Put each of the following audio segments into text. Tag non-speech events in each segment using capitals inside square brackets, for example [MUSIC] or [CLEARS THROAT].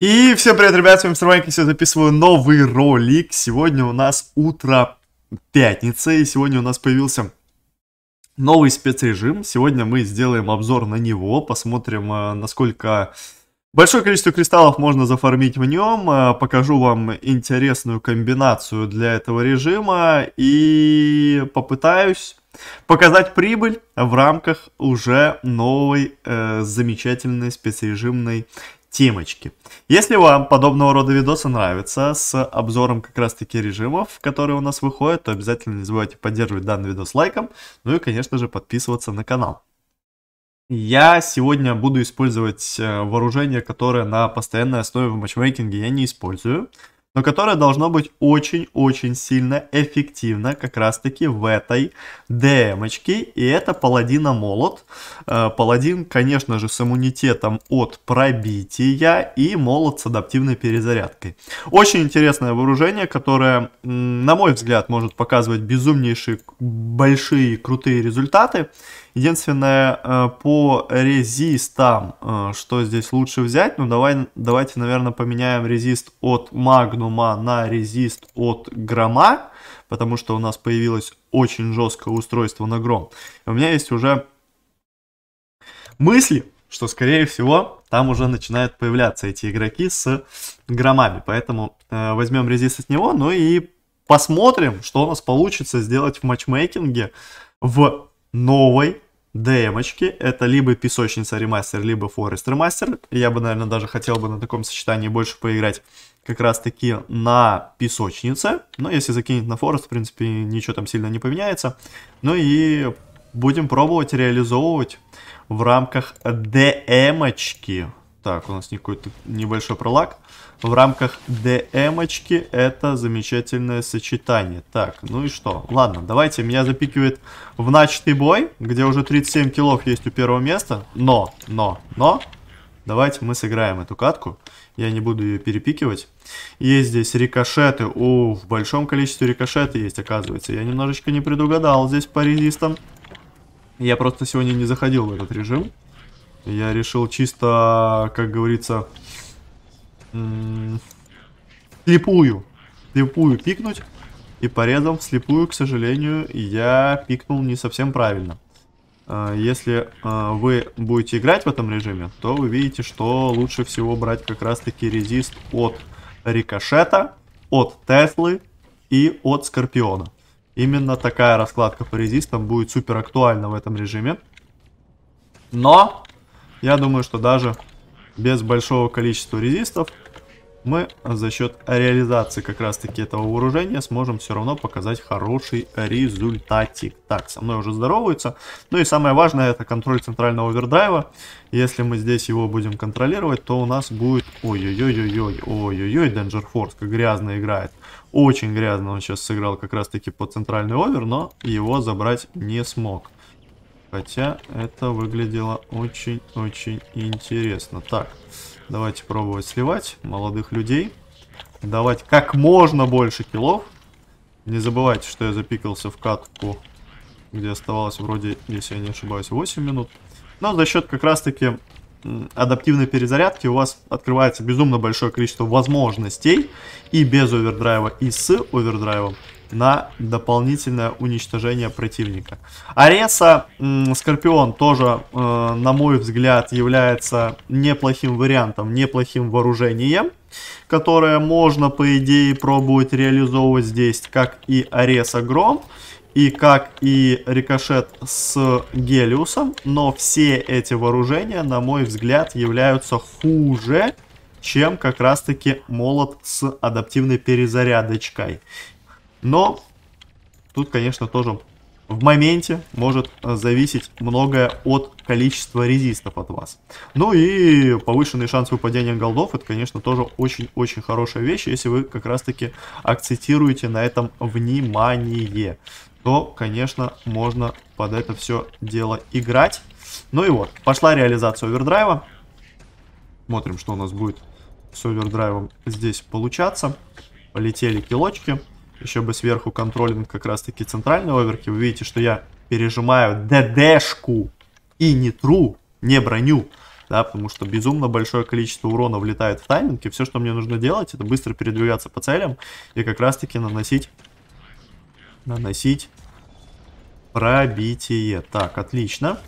И всем привет, ребят, с вами Стармайк, я записываю новый ролик. Сегодня у нас утро пятницы, и сегодня у нас появился новый спецрежим. Сегодня мы сделаем обзор на него, посмотрим, э, насколько большое количество кристаллов можно зафармить в нем. Э, покажу вам интересную комбинацию для этого режима и попытаюсь показать прибыль в рамках уже новой э, замечательной спецрежимной темочки. Если вам подобного рода видосы нравятся с обзором как раз таки режимов, которые у нас выходят, то обязательно не забывайте поддерживать данный видос лайком, ну и конечно же подписываться на канал. Я сегодня буду использовать э, вооружение, которое на постоянной основе в матчмейкинге я не использую но которое должно быть очень-очень сильно эффективно как раз-таки в этой демочке, и это Паладина Молот. Э, Паладин, конечно же, с иммунитетом от пробития и молот с адаптивной перезарядкой. Очень интересное вооружение, которое, на мой взгляд, может показывать безумнейшие, большие, крутые результаты. Единственное, э, по резистам, э, что здесь лучше взять, ну давай, давайте, наверное, поменяем резист от магнума на резист от грома, потому что у нас появилось очень жесткое устройство на гром. У меня есть уже мысли, что, скорее всего, там уже начинают появляться эти игроки с громами. Поэтому э, возьмем резист от него, ну и посмотрим, что у нас получится сделать в матчмейкинге в новой демочки. Это либо песочница remaster, либо Forest remaster. Я бы, наверное, даже хотел бы на таком сочетании больше поиграть как раз таки на песочнице. Но если закинуть на Forest, в принципе, ничего там сильно не поменяется. Ну и будем пробовать реализовывать в рамках демочки. Так, у нас какой-то небольшой пролаг в рамках DM-очки это замечательное сочетание. Так, ну и что? Ладно, давайте, меня запикивает в начатый бой, где уже 37 киллов есть у первого места. Но, но, но, давайте мы сыграем эту катку. Я не буду ее перепикивать. Есть здесь рикошеты. О, в большом количестве рикошеты есть, оказывается. Я немножечко не предугадал здесь по резистам. Я просто сегодня не заходил в этот режим. Я решил чисто, как говорится, слепую, слепую пикнуть. И порезом слепую, к сожалению, я пикнул не совсем правильно. А, если а, вы будете играть в этом режиме, то вы видите, что лучше всего брать как раз-таки резист от Рикошета, от Теслы и от Скорпиона. Именно такая раскладка по резистам будет супер актуальна в этом режиме. Но я думаю, что даже без большого количества резистов мы за счет реализации как раз таки этого вооружения сможем все равно показать хороший результатик. Так, со мной уже здороваются. Ну и самое важное это контроль центрального овердрайва. Если мы здесь его будем контролировать, то у нас будет... Ой-ой-ой-ой-ой, ой-ой-ой, Danger Force, как грязно играет. Очень грязно он сейчас сыграл как раз таки по центральный овер, но его забрать не смог. Хотя это выглядело очень-очень интересно. Так, давайте пробовать сливать молодых людей. Давать как можно больше киллов. Не забывайте, что я запикался в катку, где оставалось вроде, если я не ошибаюсь, 8 минут. Но за счет как раз-таки адаптивной перезарядки у вас открывается безумно большое количество возможностей и без овердрайва, и с овердрайвом на дополнительное уничтожение противника. Ареса Скорпион тоже, э, на мой взгляд, является неплохим вариантом, неплохим вооружением, которое можно, по идее, пробовать реализовывать здесь, как и Ареса Гром, и как и Рикошет с Гелиусом, но все эти вооружения, на мой взгляд, являются хуже, чем как раз-таки молот с адаптивной перезарядочкой. Но тут, конечно, тоже в моменте может зависеть многое от количества резистов от вас. Ну и повышенный шанс выпадения голдов, это, конечно, тоже очень-очень хорошая вещь, если вы как раз-таки акцентируете на этом внимание, то, конечно, можно под это все дело играть. Ну и вот, пошла реализация овердрайва. Смотрим, что у нас будет с овердрайвом здесь получаться. Полетели килочки. Еще бы сверху контролинг как раз таки центральной оверки. Вы видите, что я пережимаю ДДшку и не тру, не броню, да, потому что безумно большое количество урона влетает в тайминг, и все, что мне нужно делать, это быстро передвигаться по целям и как раз-таки наносить, наносить пробитие. Так, отлично.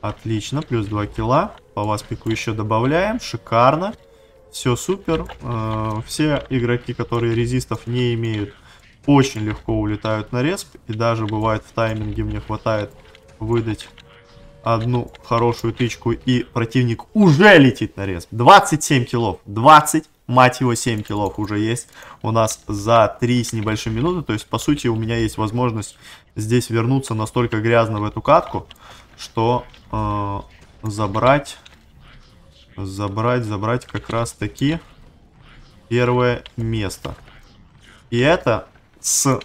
Отлично, плюс 2 килла. По вас пику еще добавляем. Шикарно. Все супер. Э, все игроки, которые резистов не имеют, очень легко улетают на респ. И даже бывает в тайминге мне хватает выдать одну хорошую тычку, и противник уже летит на респ. 27 киллов. 20, мать его, 7 киллов уже есть у нас за 3 с небольшим минуты. То есть, по сути, у меня есть возможность здесь вернуться настолько грязно в эту катку, что э, забрать, забрать, забрать как раз таки первое место. И это с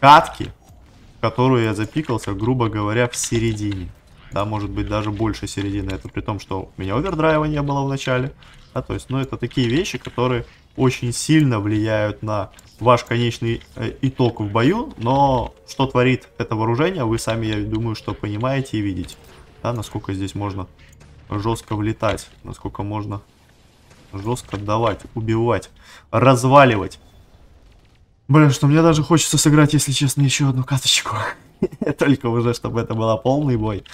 катки, которую я запикался, грубо говоря, в середине. Да, может быть, даже больше середины. Это при том, что у меня овердрайва не было в начале. Да, то есть, ну, это такие вещи, которые очень сильно влияют на ваш конечный э, итог в бою. Но что творит это вооружение, вы сами, я думаю, что понимаете и видите. Да, насколько здесь можно жестко влетать, насколько можно жестко давать, убивать, разваливать. Блин, что мне даже хочется сыграть, если честно, еще одну каточку. [LAUGHS] Только уже, чтобы это была полный бой.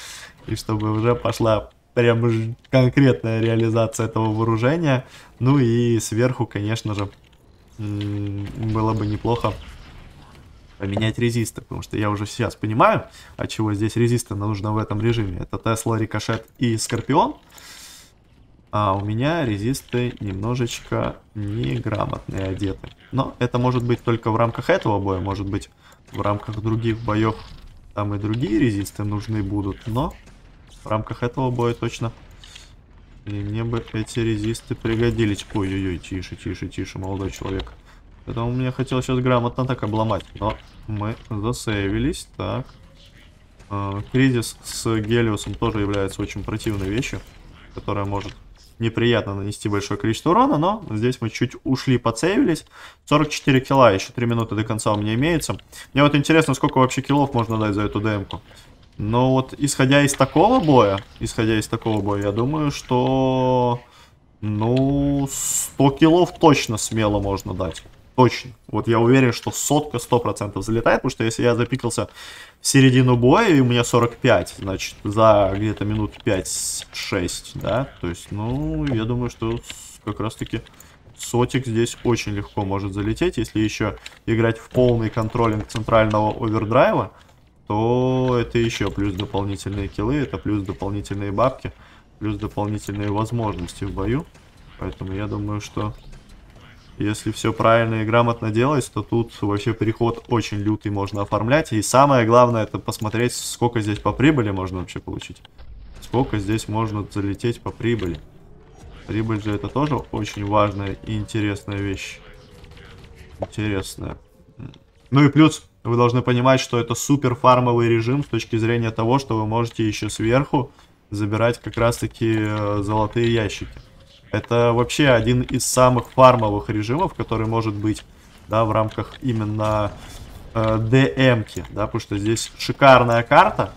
И чтобы уже пошла прям конкретная реализация этого вооружения. Ну и сверху, конечно же, было бы неплохо поменять резисты, потому что я уже сейчас понимаю, от чего здесь резисты нужно в этом режиме. Это Тесла, Рикошет и Скорпион. А у меня резисты немножечко неграмотные одеты. Но это может быть только в рамках этого боя, может быть в рамках других боев там и другие резисты нужны будут, но в рамках этого боя точно и мне бы эти резисты пригодились. Ой-ой-ой, тише, тише, тише, молодой человек. Поэтому мне хотелось сейчас грамотно так обломать. Но мы засейвились. Так. А, кризис с Гелиосом тоже является очень противной вещью, которая может неприятно нанести большое количество урона, но здесь мы чуть ушли, подсейвились. 44 килла, еще 3 минуты до конца у меня имеется. Мне вот интересно, сколько вообще киллов можно дать за эту демку. Но вот исходя из такого боя, исходя из такого боя, я думаю, что... Ну, 100 киллов точно смело можно дать. Точно. Вот я уверен, что сотка 100% залетает, потому что если я запикался в середину боя, и у меня 45, значит, за где-то минут 5-6, да, то есть, ну, я думаю, что как раз-таки сотик здесь очень легко может залететь, если еще играть в полный контролинг центрального овердрайва, то это еще плюс дополнительные киллы, это плюс дополнительные бабки, плюс дополнительные возможности в бою, поэтому я думаю, что если все правильно и грамотно делать, то тут вообще переход очень лютый можно оформлять. И самое главное, это посмотреть, сколько здесь по прибыли можно вообще получить. Сколько здесь можно залететь по прибыли. Прибыль же это тоже очень важная и интересная вещь. Интересная. Ну и плюс, вы должны понимать, что это супер фармовый режим с точки зрения того, что вы можете еще сверху забирать как раз таки э, золотые ящики. Это вообще один из самых фармовых режимов, который может быть, да, в рамках именно э, DM-ки, да, потому что здесь шикарная карта.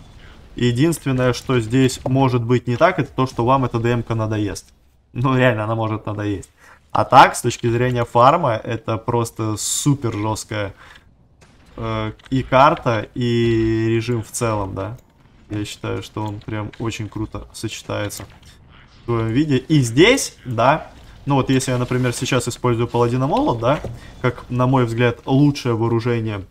Единственное, что здесь может быть не так, это то, что вам эта DM-ка надоест. Ну, реально, она может надоесть. А так, с точки зрения фарма, это просто супер жесткая э, и карта, и режим в целом, да. Я считаю, что он прям очень круто сочетается своем виде. И здесь, да, ну вот если я, например, сейчас использую паладина да, как, на мой взгляд, лучшее вооружение,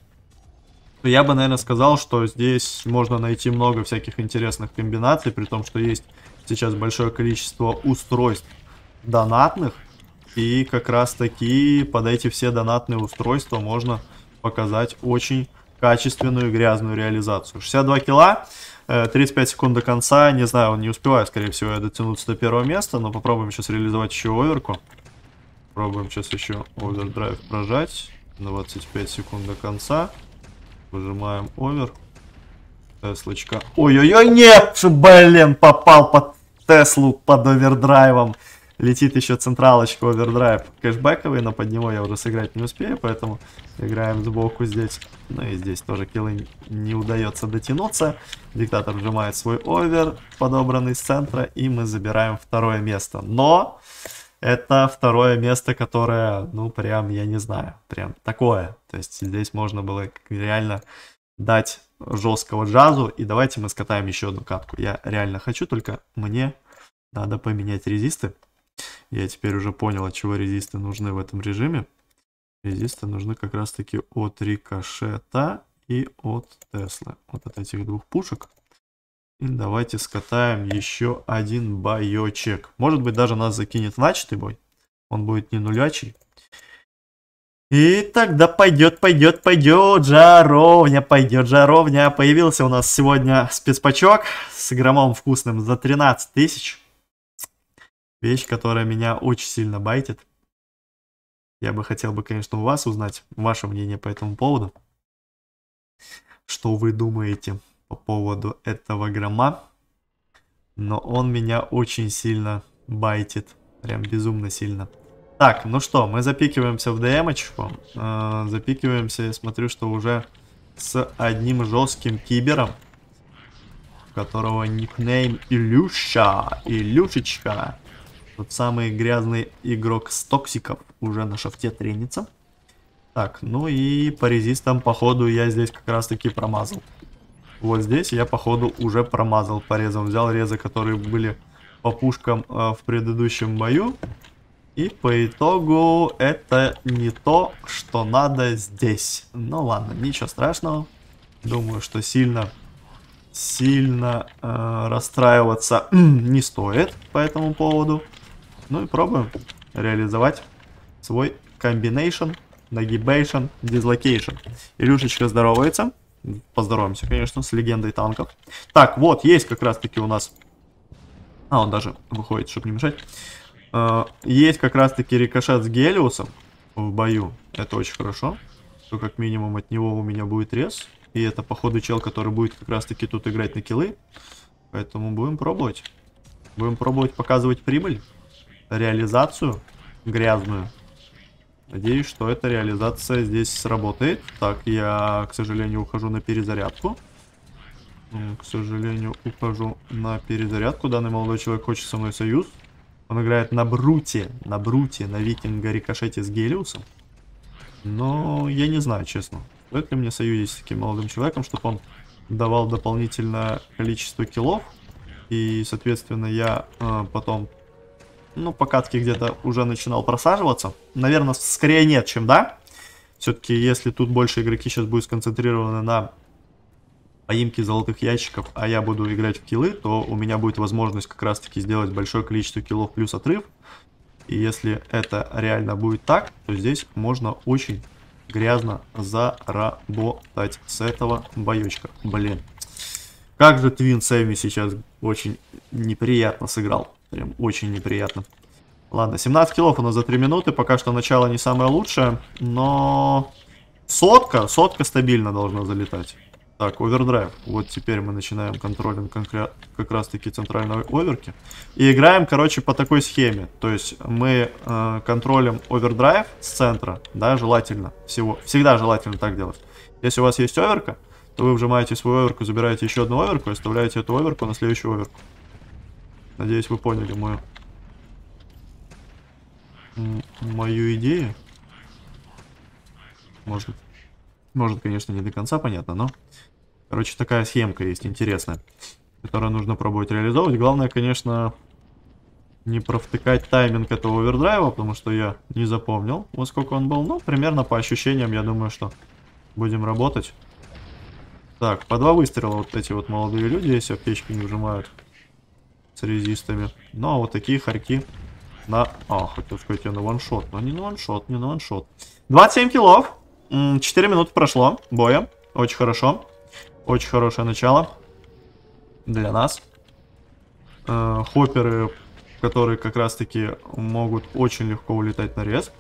то я бы, наверное, сказал, что здесь можно найти много всяких интересных комбинаций, при том, что есть сейчас большое количество устройств донатных, и как раз таки под эти все донатные устройства можно показать очень качественную грязную реализацию. 62 килла. 35 э, секунд до конца. Не знаю, он не успевает, скорее всего, я дотянуться до первого места. Но попробуем сейчас реализовать еще оверку. Пробуем сейчас еще овердрайв прожать. 25 секунд до конца. Выжимаем овер. Теслочка. Ой-ой-ой, нет! Блин, попал под Теслу под овердрайвом. летит еще централочка овердрайв кэшбэковый, но под него я уже сыграть не успею, поэтому играем сбоку здесь. Ну и здесь тоже киллы не удается дотянуться. Диктатор вжимает свой овер, подобранный с центра, и мы забираем второе место. Но это второе место, которое, ну, прям, я не знаю, прям такое. То есть здесь можно было реально дать жесткого джазу. И давайте мы скатаем еще одну катку. Я реально хочу, только мне надо поменять резисты. Я теперь уже понял, от чего резисты нужны в этом режиме. Резисты нужны как раз таки от рикошета и от Теслы. Вот от этих двух пушек. И давайте скатаем еще один боечек. Может быть даже нас закинет начатый бой. Он будет не нулячий. И тогда пойдет, пойдет, пойдет жаровня, пойдет жаровня. Появился у нас сегодня спецпачок с громом вкусным за 13 тысяч. Вещь, которая меня очень сильно байтит. Я бы хотел бы, конечно, у вас узнать ваше мнение по этому поводу. Что вы думаете по поводу этого грома? Но он меня очень сильно байтит. Прям безумно сильно. Так, ну что, мы запикиваемся в ДМочку. Э, запикиваемся, я смотрю, что уже с одним жестким кибером. У которого никнейм Илюша. Илюшечка. Тот самый грязный игрок с токсиков уже на шафте тренится. Так, ну и по резистам, походу, я здесь как раз таки промазал. Вот здесь я, походу, уже промазал порезом. Взял резы, которые были по пушкам э, в предыдущем бою. И по итогу это не то, что надо здесь. Ну ладно, ничего страшного. Думаю, что сильно, сильно э, расстраиваться [CLEARS THROAT] не стоит по этому поводу. Ну и пробуем реализовать свой комбинейшн, нагибейшн, дизлокейшн. Илюшечка здоровается. Поздороваемся, конечно, с легендой танков. Так, вот, есть как раз таки у нас... А, он даже выходит, чтобы не мешать. Э, есть как раз таки рикошет с Гелиусом в бою. Это очень хорошо. То как минимум от него у меня будет рез. И это походу чел, который будет как раз таки тут играть на киллы. Поэтому будем пробовать. Будем пробовать показывать прибыль реализацию грязную. Надеюсь, что эта реализация здесь сработает. Так, я, к сожалению, ухожу на перезарядку. К сожалению, ухожу на перезарядку. Данный молодой человек хочет со мной союз. Он играет на Бруте, на Бруте, на Викинга Рикошете с Гелиусом. Но я не знаю, честно. Стоит ли мне союзить с таким молодым человеком, чтобы он давал дополнительное количество киллов. И, соответственно, я э, потом ну, по катке где-то уже начинал просаживаться. Наверное, скорее нет, чем да. Все-таки, если тут больше игроки сейчас будут сконцентрированы на поимке золотых ящиков, а я буду играть в киллы, то у меня будет возможность как раз-таки сделать большое количество киллов плюс отрыв. И если это реально будет так, то здесь можно очень грязно заработать с этого боечка. Блин. Как же Твин Сэми сейчас очень неприятно сыграл. Прям очень неприятно. Ладно, 17 килов у нас за 3 минуты. Пока что начало не самое лучшее. Но сотка, сотка стабильно должна залетать. Так, овердрайв. Вот теперь мы начинаем контролинг как раз таки центральной оверки. И играем, короче, по такой схеме. То есть мы э, контролим овердрайв с центра, да, желательно. Всего, всегда желательно так делать. Если у вас есть оверка, то вы вжимаете свою оверку, забираете еще одну оверку и оставляете эту оверку на следующую оверку. Надеюсь, вы поняли мою мою идею. Может, может, конечно, не до конца понятно, но... Короче, такая схемка есть интересная, которую нужно пробовать реализовывать. Главное, конечно, не провтыкать тайминг этого овердрайва, потому что я не запомнил, во сколько он был. Ну, примерно по ощущениям, я думаю, что будем работать. Так, по два выстрела вот эти вот молодые люди, если аптечки не вжимают с резистами. Ну, а вот такие хорьки на... А, хотел сказать я на ваншот, но не на ваншот, не на ваншот. 27 килов. 4 минуты прошло боя. Очень хорошо. Очень хорошее начало для нас. Э, хопперы, которые как раз-таки могут очень легко улетать на рез.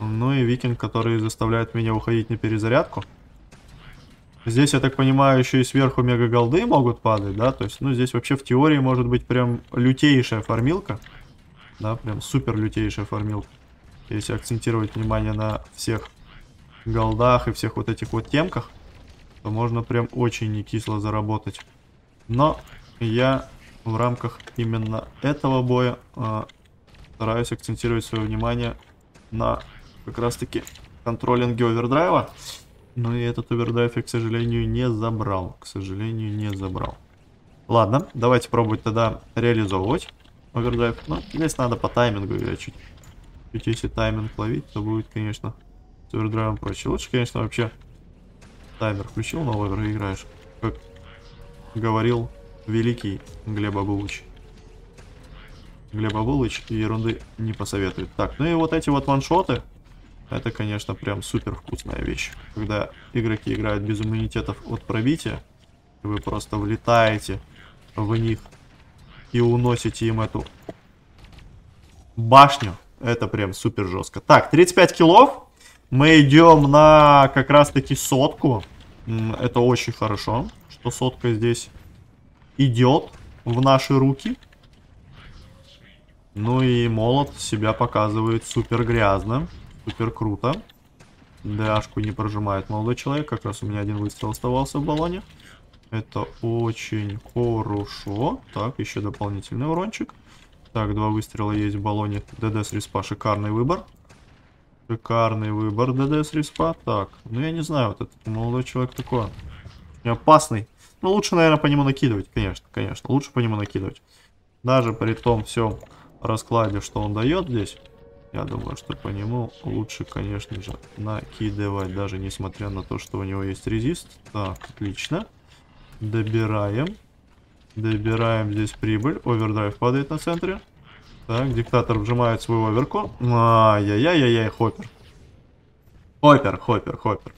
Ну и викинг, который заставляет меня уходить на перезарядку. Здесь, я так понимаю, еще и сверху мега голды могут падать, да? То есть, ну, здесь вообще в теории может быть прям лютейшая фармилка. Да, прям супер лютейшая фармилка. Если акцентировать внимание на всех голдах и всех вот этих вот темках, то можно прям очень не кисло заработать. Но я в рамках именно этого боя э, стараюсь акцентировать свое внимание на как раз таки контролинге овердрайва. Но и этот овердрайв я, к сожалению, не забрал. К сожалению, не забрал. Ладно, давайте пробовать тогда реализовывать овердрайв. Ну, здесь надо по таймингу играть чуть. Чуть если тайминг ловить, то будет, конечно, с овердрайвом проще. Лучше, конечно, вообще таймер включил на овер играешь. Как говорил великий Глеб Абулыч. Глеб Абулыч ерунды не посоветует. Так, ну и вот эти вот ваншоты. Это, конечно, прям супер вкусная вещь. Когда игроки играют без иммунитетов от пробития, вы просто влетаете в них и уносите им эту башню. Это прям супер жестко. Так, 35 килов. Мы идем на как раз таки сотку. Это очень хорошо, что сотка здесь идет в наши руки. Ну и молот себя показывает супер грязно. Супер круто. ДАшку не прожимает молодой человек. Как раз у меня один выстрел оставался в баллоне. Это очень хорошо. Так, еще дополнительный урончик. Так, два выстрела есть в баллоне. ДД с респа. Шикарный выбор. Шикарный выбор ДД с респа. Так, ну я не знаю, вот этот молодой человек такой. Опасный. Ну, лучше, наверное, по нему накидывать, конечно, конечно. Лучше по нему накидывать. Даже при том всем раскладе, что он дает здесь. Я думаю, что по нему лучше, конечно же, накидывать, даже несмотря на то, что у него есть резист. Так, отлично. Добираем. Добираем здесь прибыль. Овердрайв падает на центре. Так, диктатор вжимает свою оверку. Ай-яй-яй-яй, хоппер. Хоппер, хоппер, хоппер.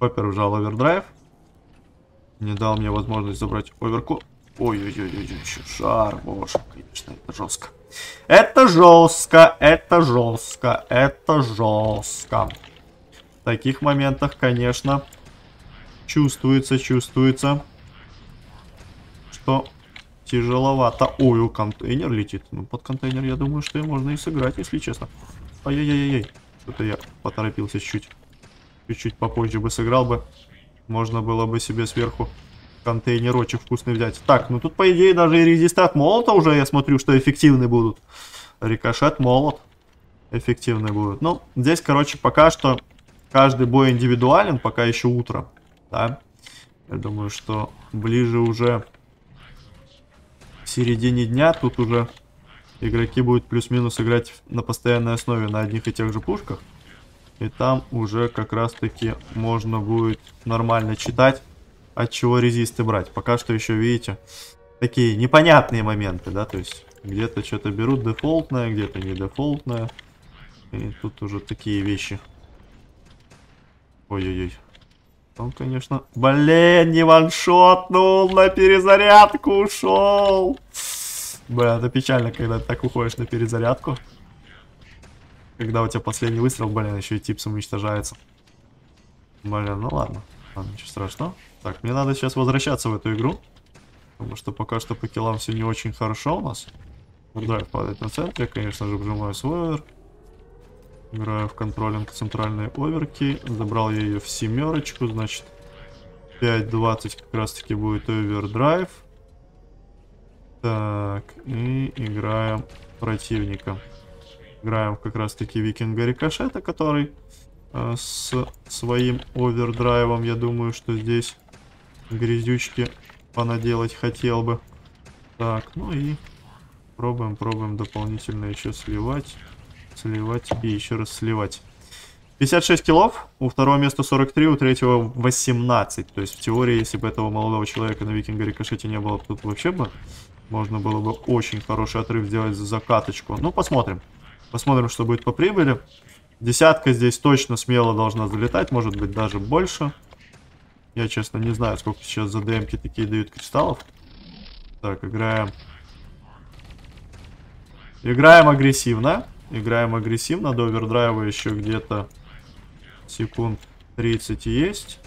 Хоппер вжал овердрайв. Не дал мне возможность забрать оверку. Ой-ой-ой, шар, боже, конечно, это жестко. Это жестко, это жестко, это жестко. В таких моментах, конечно, чувствуется, чувствуется, что тяжеловато. Ой, у контейнер летит. Ну, под контейнер, я думаю, что и можно и сыграть, если честно. Ай-яй-яй-яй. Что-то я поторопился чуть-чуть. Чуть-чуть попозже бы сыграл бы. Можно было бы себе сверху контейнерочек вкусный взять. Так, ну тут, по идее, даже и резистат молота уже, я смотрю, что эффективны будут. Рикошет, молот эффективны будут. Ну, здесь, короче, пока что каждый бой индивидуален, пока еще утро. Да? Я думаю, что ближе уже к середине дня тут уже игроки будут плюс-минус играть на постоянной основе на одних и тех же пушках. И там уже как раз-таки можно будет нормально читать от чего резисты брать. Пока что еще, видите, такие непонятные моменты, да, то есть где-то что-то берут дефолтное, где-то не дефолтное. И тут уже такие вещи. Ой-ой-ой. Он, конечно... Блин, не ваншотнул, на перезарядку ушел. Блин, это печально, когда ты так уходишь на перезарядку. Когда у тебя последний выстрел, блин, еще и типс уничтожается. Блин, ну ладно. Ладно, ничего страшного. Так, мне надо сейчас возвращаться в эту игру. Потому что пока что по киллам все не очень хорошо у нас. Драйв падает на центре, конечно же, вжимаю свой. Играю в контролинг центральной оверки. Забрал я ее в семерочку, значит 5.20 как раз таки будет овердрайв. Так, и играем противника. Играем как раз таки викинга рикошета, который с своим овердрайвом, я думаю, что здесь грязючки понаделать хотел бы. Так, ну и пробуем, пробуем дополнительно еще сливать, сливать и еще раз сливать. 56 килов, у второго места 43, у третьего 18. То есть в теории, если бы этого молодого человека на викинга рикошете не было, тут вообще бы можно было бы очень хороший отрыв сделать за закаточку. Ну, посмотрим. Посмотрим, что будет по прибыли. Десятка здесь точно смело должна залетать, может быть даже больше. Я, честно, не знаю, сколько сейчас за ДМки такие дают кристаллов. Так, играем. Играем агрессивно. Играем агрессивно. До овердрайва еще где-то секунд 30 есть.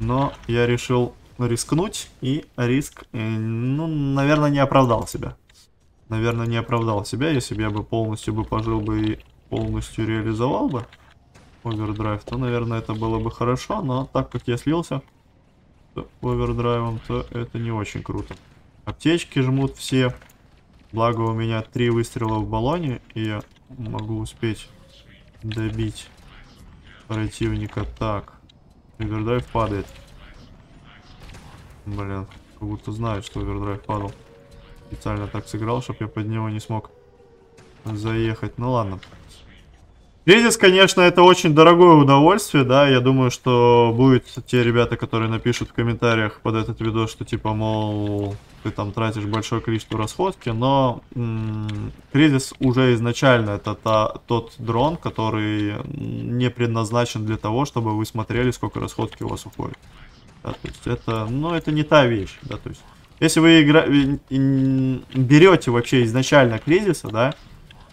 Но я решил рискнуть. И риск, э, ну, наверное, не оправдал себя. наверное, не оправдал себя, если бы я бы полностью бы пожил бы и полностью реализовал бы овердрайв, то, наверное, это было бы хорошо, но так как я слился овердрайвом, то это не очень круто. Аптечки жмут все. Благо у меня три выстрела в баллоне, и я могу успеть добить противника. Так, овердрайв падает. Блин, как будто знают, что овердрайв падал. Специально так сыграл, чтобы я под него не смог заехать. Ну ладно. Кризис, конечно, это очень дорогое удовольствие, да, я думаю, что будут те ребята, которые напишут в комментариях под этот видос, что типа, мол, ты там тратишь большое количество расходки, но кризис уже изначально это та, тот дрон, который не предназначен для того, чтобы вы смотрели, сколько расходки у вас уходит. Да, то есть это, ну, это не та вещь, да, то есть, если вы игра... берете вообще изначально кризиса, да,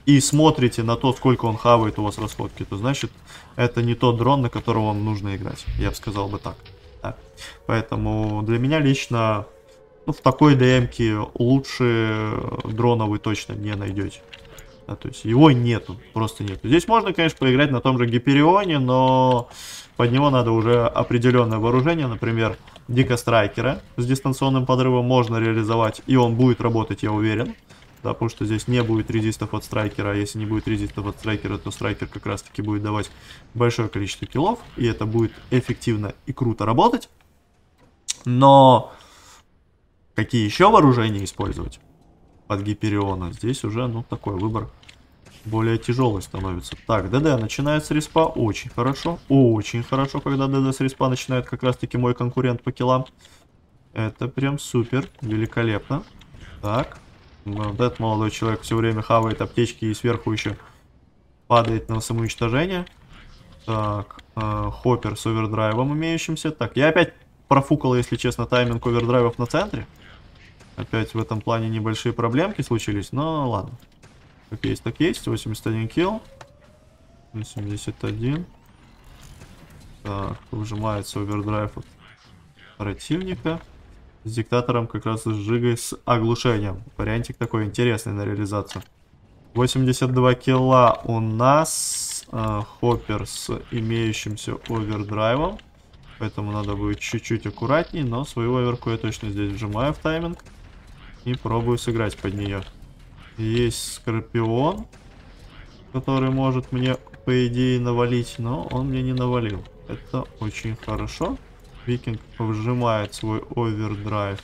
и смотрите на то, сколько он хавает у вас расходки, то значит, это не тот дрон, на которого вам нужно играть. Я бы сказал бы так. Да. Поэтому для меня лично ну, в такой демке лучше дрона вы точно не найдете. Да, то есть его нету, просто нету. Здесь можно, конечно, поиграть на том же Гиперионе, но под него надо уже определенное вооружение, например, Дика Страйкера с дистанционным подрывом можно реализовать, и он будет работать, я уверен да, потому что здесь не будет резистов от страйкера, а если не будет резистов от страйкера, то страйкер как раз таки будет давать большое количество киллов, и это будет эффективно и круто работать. Но какие еще вооружения использовать под Гипериона, здесь уже, ну, такой выбор более тяжелый становится. Так, ДД начинается респа, очень хорошо, очень хорошо, когда ДД с респа начинает как раз таки мой конкурент по киллам. Это прям супер, великолепно. Так, вот этот молодой человек все время хавает аптечки и сверху еще падает на самоуничтожение. Так, э, хоппер с овердрайвом имеющимся. Так, я опять профукал, если честно, тайминг овердрайвов на центре. Опять в этом плане небольшие проблемки случились, но ладно. Как есть, так есть. 81 килл. 81. Так, выжимается овердрайв от противника с диктатором как раз с сжигой с оглушением. Вариантик такой интересный на реализацию. 82 килла у нас. Э, хоппер с имеющимся овердрайвом. Поэтому надо будет чуть-чуть аккуратней. Но свою оверку я точно здесь вжимаю в тайминг. И пробую сыграть под нее. Есть Скорпион. Который может мне, по идее, навалить. Но он мне не навалил. Это очень хорошо. Викинг вжимает свой овердрайв.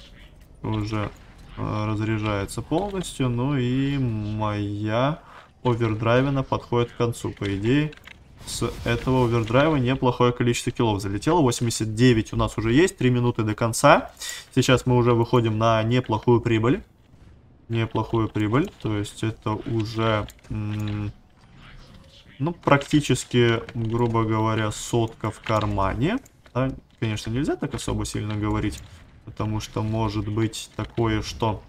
Уже э, разряжается полностью. Ну и моя овердрайвена подходит к концу. По идее, с этого овердрайва неплохое количество киллов залетело. 89 у нас уже есть. 3 минуты до конца. Сейчас мы уже выходим на неплохую прибыль. Неплохую прибыль. То есть это уже... Ну, практически, грубо говоря, сотка в кармане. Конечно, нельзя так особо сильно говорить, потому что может быть такое, что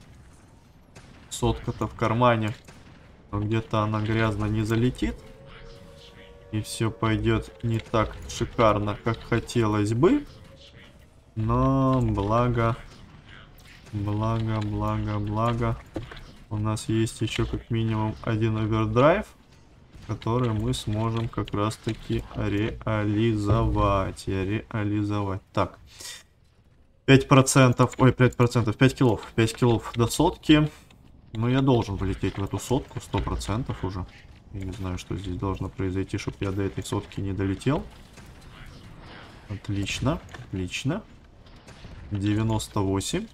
сотка-то в кармане, но где-то она грязно не залетит, и все пойдет не так шикарно, как хотелось бы, но благо, благо, благо, благо, у нас есть еще как минимум один овердрайв, которые мы сможем как раз таки реализовать. Реализовать. Так. 5%, ой, 5%, 5 килов. 5 килов до сотки. Но я должен полететь в эту сотку, 100% уже. Я не знаю, что здесь должно произойти, чтобы я до этой сотки не долетел. Отлично, отлично. 98.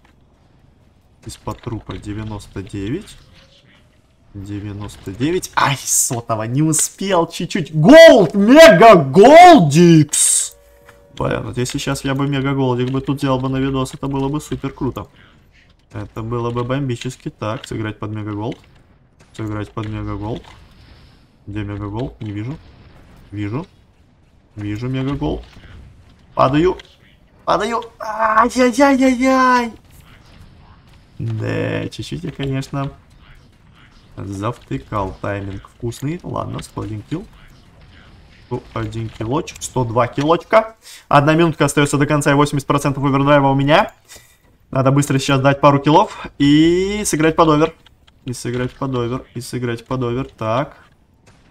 Из-под трупа 99. 99. Ай, сотого, не успел чуть-чуть. Голд! Мега Голдикс! Блин, вот если сейчас я бы Мега Голдик бы тут сделал бы на видос, это было бы супер круто. Это было бы бомбически. Так, сыграть под Мега Голд. Сыграть под Мега Голд. Где Мега Голд? Не вижу. Вижу. Вижу Мега Голд. Падаю. Падаю. Ай-яй-яй-яй-яй. Да, чуть-чуть я, конечно, завтыкал тайминг вкусный. Ладно, 101 килл. 101 килочек, 102 килочка. Одна минутка остается до конца и 80% овердрайва у меня. Надо быстро сейчас дать пару киллов и сыграть под овер. и сыграть под овер, и сыграть под овер. Так.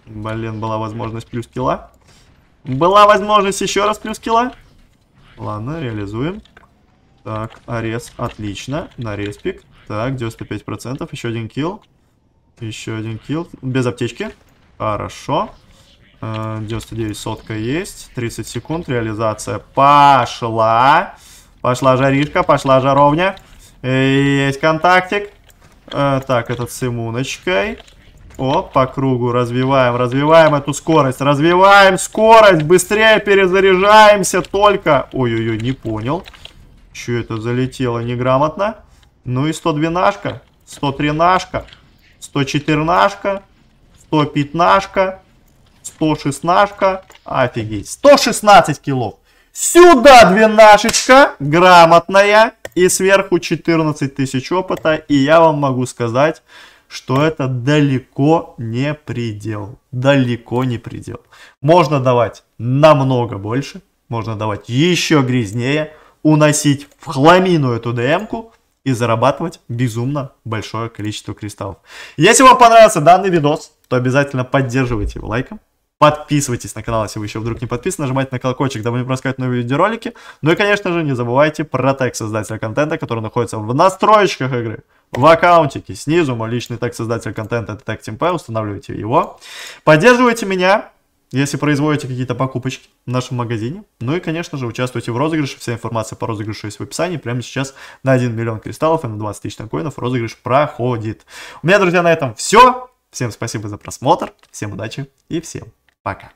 Блин, была возможность плюс килла. Была возможность еще раз плюс килла. Ладно, реализуем. Так, арес, отлично. На респик. Так, 95%, еще один килл. Еще один килл. Без аптечки. Хорошо. 99 э, сотка есть. 30 секунд. Реализация пошла. Пошла жаришка, пошла жаровня. Есть контактик. Э, так, этот с иммуночкой. О, по кругу развиваем, развиваем эту скорость. Развиваем скорость. Быстрее перезаряжаемся только. Ой-ой-ой, не понял. Че это залетело неграмотно? Ну и 112-шка. 113-шка. 114-шка. 115-шка. 116-шка. Офигеть. 116 килов. Сюда двенашечка. Грамотная. И сверху 14 тысяч опыта. И я вам могу сказать, что это далеко не предел. Далеко не предел. Можно давать намного больше. Можно давать еще грязнее. Уносить в хламину эту ДМ-ку и зарабатывать безумно большое количество кристаллов. Если вам понравился данный видос, то обязательно поддерживайте его лайком. Подписывайтесь на канал, если вы еще вдруг не подписаны, нажимайте на колокольчик, дабы не пропускать новые видеоролики. Ну и, конечно же, не забывайте про тег создателя контента, который находится в настройках игры. В аккаунтике снизу мой личный тег создателя контента, это тег TeamP, устанавливайте его. Поддерживайте меня, если производите какие-то покупочки в нашем магазине. Ну и, конечно же, участвуйте в розыгрыше. Вся информация по розыгрышу есть в описании. Прямо сейчас на 1 миллион кристаллов и на 20 тысяч коинов розыгрыш проходит. У меня, друзья, на этом все. Всем спасибо за просмотр, всем удачи и всем пока.